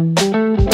Música